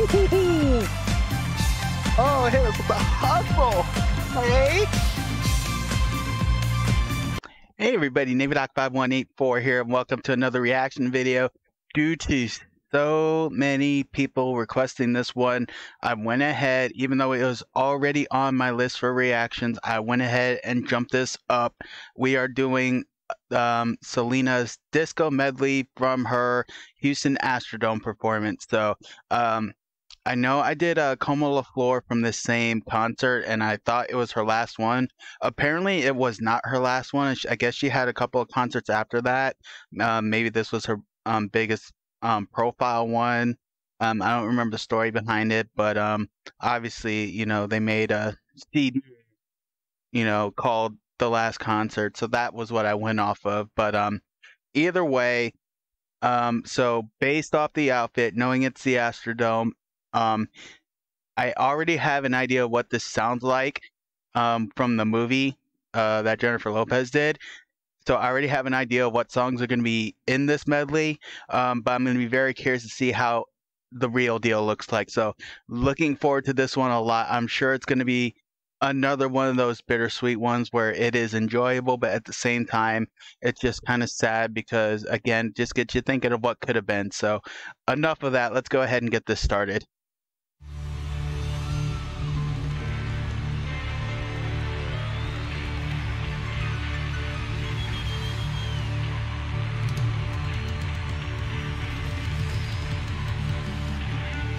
Oh, with the hustle. Hey. Hey everybody, NavyDoc5184 here, and welcome to another reaction video. Due to so many people requesting this one, I went ahead, even though it was already on my list for reactions, I went ahead and jumped this up. We are doing um, Selena's disco medley from her Houston Astrodome performance. So, um, I know I did a uh, Como La Flor from the same concert, and I thought it was her last one. Apparently, it was not her last one. I guess she had a couple of concerts after that. Um, maybe this was her um, biggest um, profile one. Um, I don't remember the story behind it, but um, obviously, you know, they made a CD, you know, called "The Last Concert," so that was what I went off of. But um, either way, so based off the outfit, knowing it's the Astrodome, um, I already have an idea of what this sounds like um, from the movie uh, that Jennifer Lopez did. So I already have an idea of what songs are going to be in this medley, um, but I'm going to be very curious to see how the real deal looks like. So looking forward to this one a lot. I'm sure it's going to be another one of those bittersweet ones where it is enjoyable, but at the same time, it's just kind of sad because, again, just gets you thinking of what could have been. So enough of that. Let's go ahead and get this started.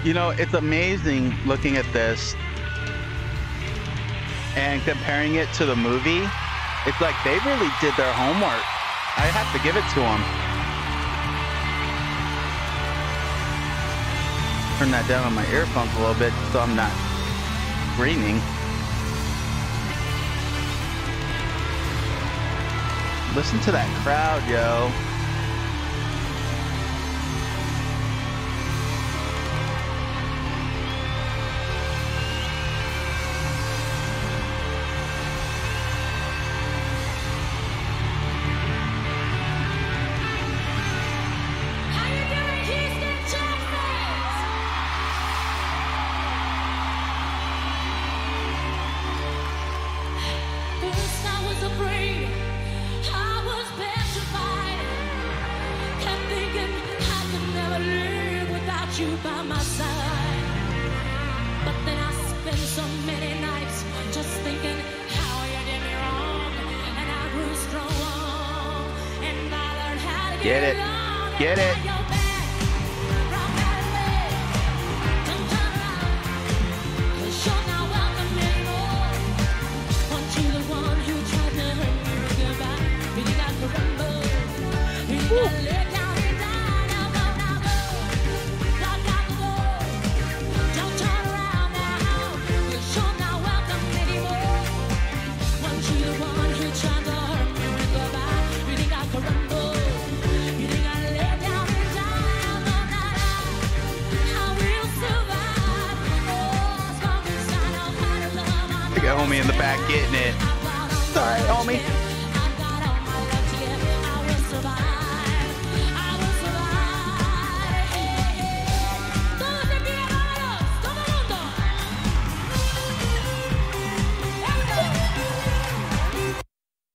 You know, it's amazing looking at this and comparing it to the movie. It's like they really did their homework. I have to give it to them. Turn that down on my earphones a little bit so I'm not screaming. Listen to that crowd, yo. You by my side. But then I spent so many nights just thinking how you did me wrong. And I grew strong. And I learned how to get, get it. Get it.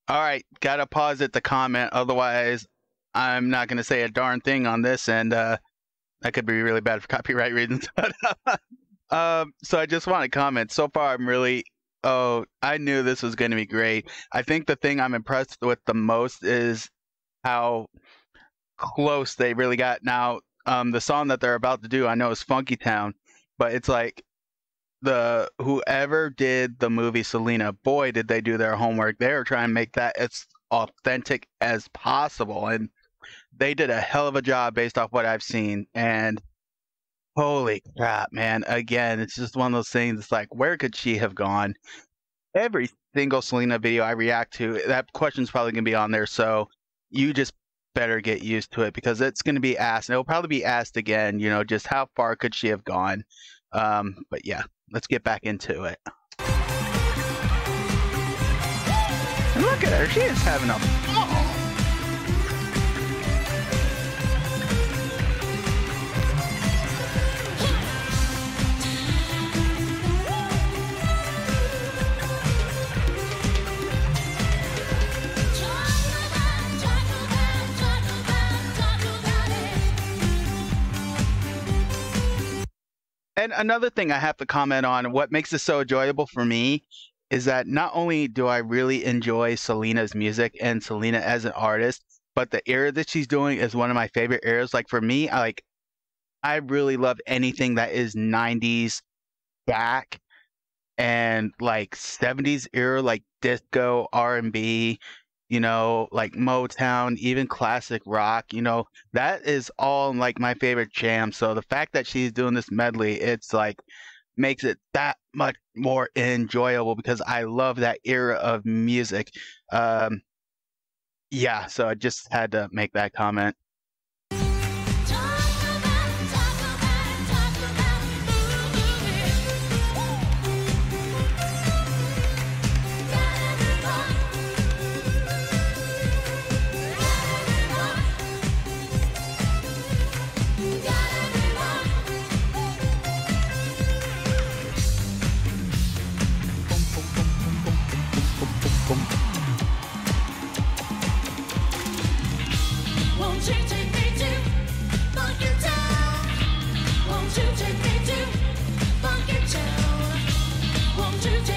All right, gotta pause it to comment. Otherwise, I'm not gonna say a darn thing on this, and uh, that could be really bad for copyright reasons. um, so I just want to comment. So far, I'm really Oh, I knew this was going to be great. I think the thing I'm impressed with the most is how close they really got. Now, um, the song that they're about to do, I know is Funky Town, but it's like the whoever did the movie Selena, boy, did they do their homework. They were trying to make that as authentic as possible, and they did a hell of a job based off what I've seen. And Holy crap, man. Again, it's just one of those things. It's like, where could she have gone? Every single Selena video I react to, that question's probably going to be on there. So you just better get used to it because it's going to be asked. And it'll probably be asked again, you know, just how far could she have gone? Um, but yeah, let's get back into it. And look at her. She is having a And another thing I have to comment on, what makes this so enjoyable for me is that not only do I really enjoy Selena's music and Selena as an artist, but the era that she's doing is one of my favorite eras. Like for me, I like I really love anything that is 90s back and like 70s era like disco, R&B, you know, like Motown, even classic rock, you know, that is all like my favorite jam. So the fact that she's doing this medley, it's like makes it that much more enjoyable because I love that era of music. Um, yeah, so I just had to make that comment. Sounds like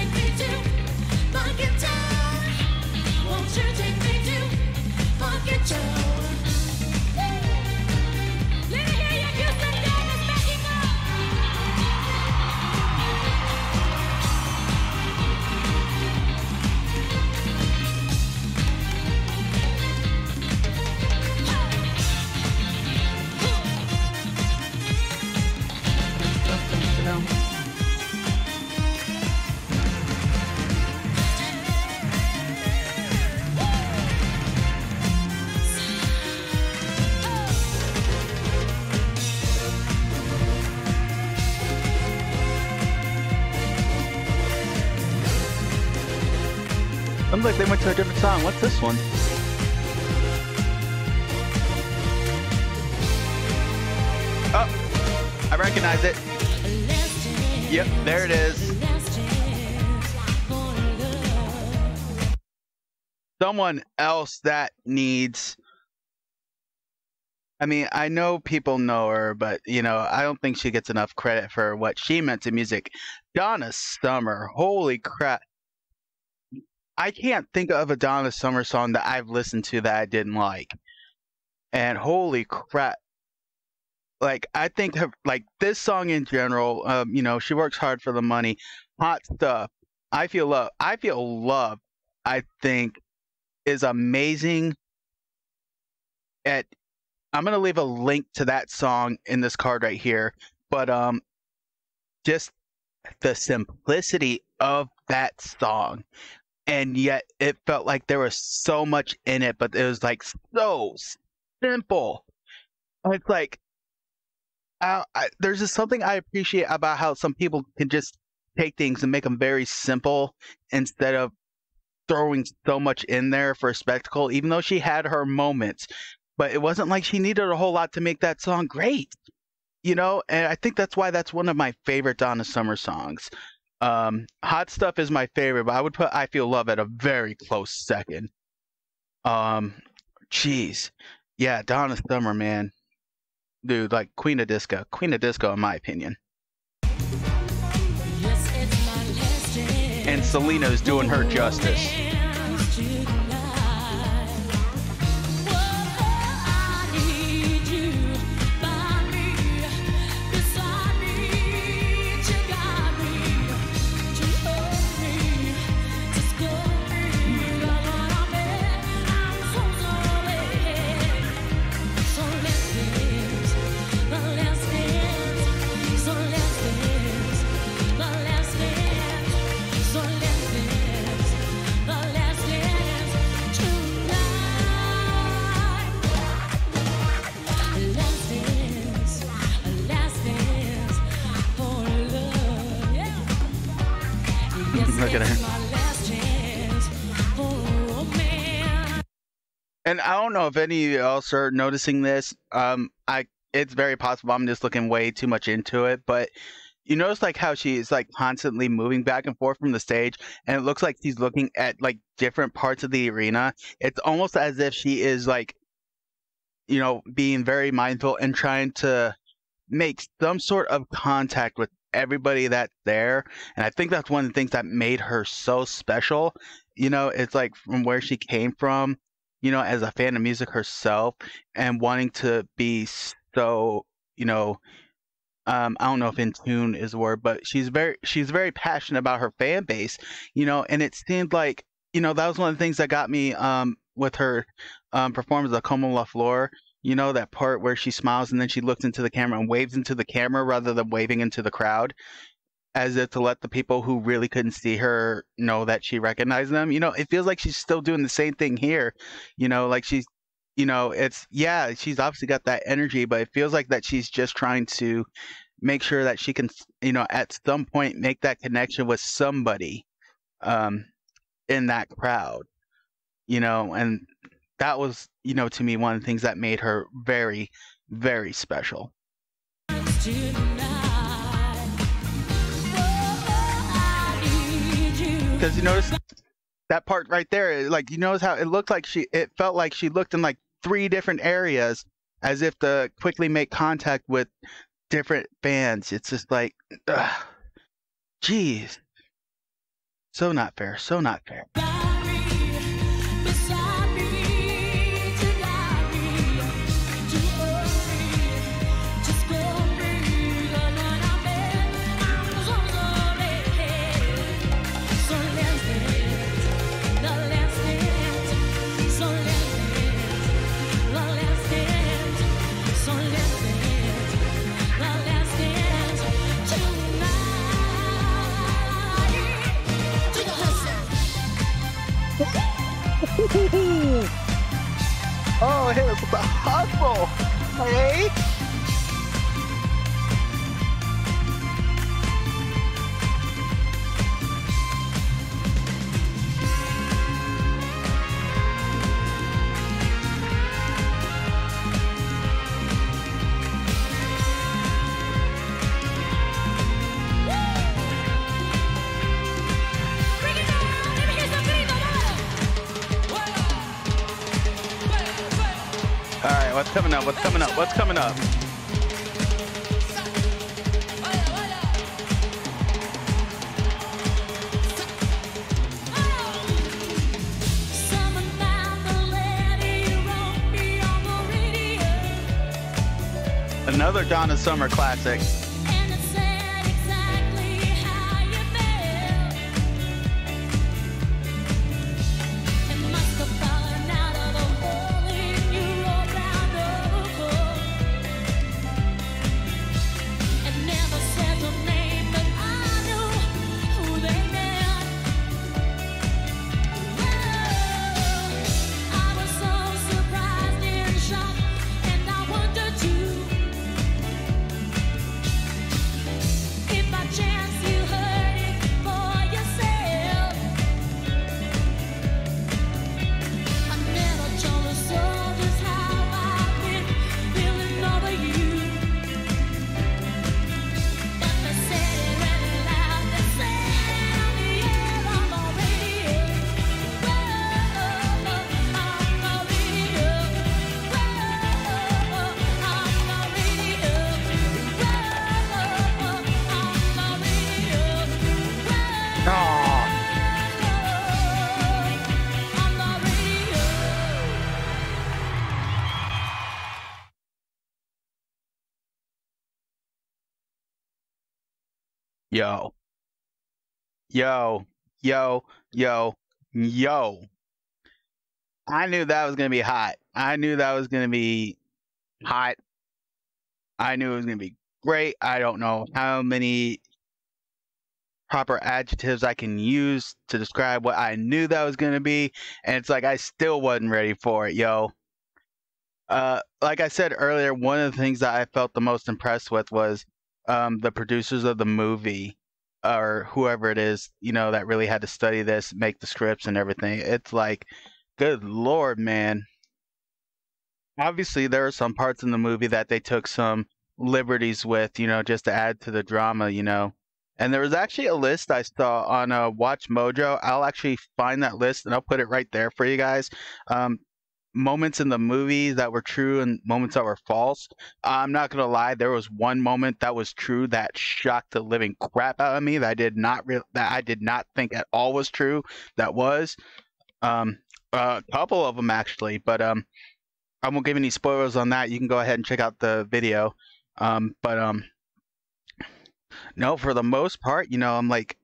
they went to a different song. What's this one? Oh, I recognize it. Yep, there it is. Someone else that needs. I mean, I know people know her, but you know, I don't think she gets enough credit for what she meant to music. Donna Summer, holy crap! I can't think of a Donna Summer song that I've listened to that I didn't like. And holy crap. Like I think her like this song in general, um, you know, she works hard for the money. Hot stuff. I feel love. I feel love. I think is amazing. At I'm gonna leave a link to that song in this card right here. But um, just the simplicity of that song and yet it felt like there was so much in it, but it was like so simple. It's like I, I, there's just something I appreciate about how some people can just take things and make them very simple instead of throwing so much in there for a spectacle. Even though she had her moments, but it wasn't like she needed a whole lot to make that song great. You know, and I think that's why that's one of my favorite Donna Summer songs. Um, Hot Stuff is my favorite, but I would put I Feel Love at a very close second. Um, jeez. Yeah, Donna Summer, man. Dude, like Queen of Disco. Queen of Disco, in my opinion. And Selena is doing her justice. And I don't know if any of you else are noticing this. Um, I it's very possible I'm just looking way too much into it, but you notice like how she is like constantly moving back and forth from the stage, and it looks like she's looking at like different parts of the arena. It's almost as if she is like, you know, being very mindful and trying to make some sort of contact with everybody that's there. And I think that's one of the things that made her so special. You know, it's like from where she came from, you know, as a fan of music herself and wanting to be so, you know, um, I don't know if in tune is the word, but she's very she's very passionate about her fan base, you know, and it seemed like, you know, that was one of the things that got me um, with her um, performance of Como La Flor, you know that part where she smiles and then she looks into the camera and waves into the camera rather than waving into the crowd as if to let the people who really couldn't see her know that she recognized them you know it feels like she's still doing the same thing here you know like she's you know it's yeah she's obviously got that energy but it feels like that she's just trying to make sure that she can you know at some point make that connection with somebody um in that crowd you know and that was, you know, to me, one of the things that made her very, very special. Because you notice that part right there, like you notice how it looked like she, it felt like she looked in like three different areas as if to quickly make contact with different fans. It's just like, jeez, so not fair, so not fair. Oh, here's the hustle. Hey. What's coming up? What's coming up? What's coming up? Another Donna Summer classic. Yo. Yo. Yo. Yo. Yo. I knew that was going to be hot. I knew that was going to be hot. I knew it was going to be great. I don't know how many proper adjectives I can use to describe what I knew that was going to be. And it's like I still wasn't ready for it, yo. Uh, like I said earlier, one of the things that I felt the most impressed with was um, the producers of the movie or whoever it is, you know, that really had to study this, make the scripts and everything. It's like, good lord, man. Obviously, there are some parts in the movie that they took some liberties with, you know, just to add to the drama, you know. And there was actually a list I saw on uh, Watch Mojo. I'll actually find that list and I'll put it right there for you guys. Um, moments in the movie that were true and moments that were false. I'm not gonna lie, there was one moment that was true that shocked the living crap out of me that I did not re- that I did not think at all was true. That was um, a couple of them actually, but um, I won't give any spoilers on that. You can go ahead and check out the video. Um, but um, no, for the most part, you know, I'm like,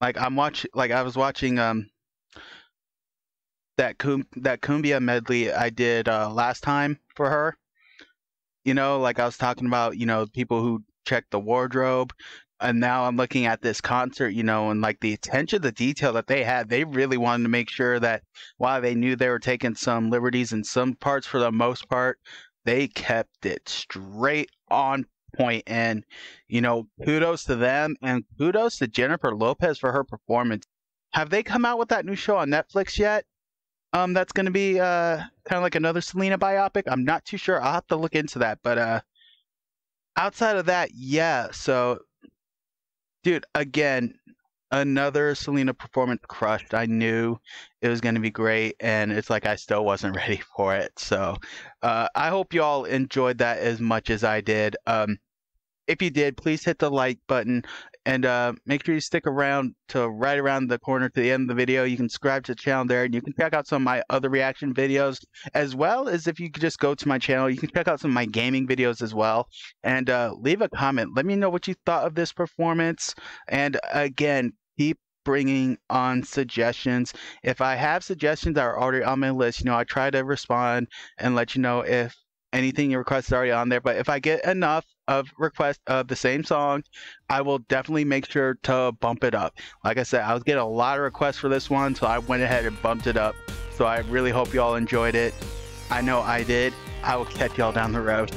like I'm watching, like I was watching um that kum- that cumbia medley I did uh, last time for her. You know, like I was talking about, you know, people who check the wardrobe, and now I'm looking at this concert, you know, and like the attention the detail that they had, they really wanted to make sure that while they knew they were taking some liberties in some parts, for the most part, they kept it straight on point. And you know, kudos to them, and kudos to Jennifer Lopez for her performance. Have they come out with that new show on Netflix yet? Um, that's going to be uh kind of like another Selena biopic. I'm not too sure. I'll have to look into that. But uh, outside of that, yeah. So, dude, again, another Selena performance crushed. I knew it was going to be great, and it's like I still wasn't ready for it. So, uh, I hope y'all enjoyed that as much as I did. Um, if you did, please hit the like button and uh, make sure you stick around to right around the corner to the end of the video. You can subscribe to the channel there, and you can check out some of my other reaction videos, as well as if you could just go to my channel, you can check out some of my gaming videos as well, and uh, leave a comment. Let me know what you thought of this performance, and again, keep bringing on suggestions. If I have suggestions that are already on my list, you know, I try to respond and let you know if anything you request is already on there. But if I get enough of requests of the same song, I will definitely make sure to bump it up. Like I said, I was getting a lot of requests for this one, so I went ahead and bumped it up. So I really hope y'all enjoyed it. I know I did. I will catch y'all down the road.